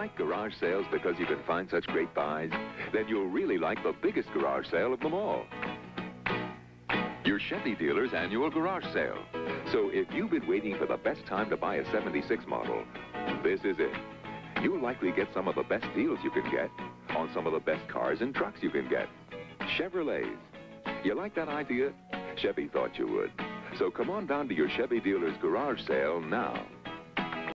Like garage sales because you can find such great buys? Then you'll really like the biggest garage sale of them all. Your Chevy dealer's annual garage sale. So if you've been waiting for the best time to buy a 76 model, this is it. You'll likely get some of the best deals you can get on some of the best cars and trucks you can get. Chevrolets. You like that idea? Chevy thought you would. So come on down to your Chevy dealer's garage sale now.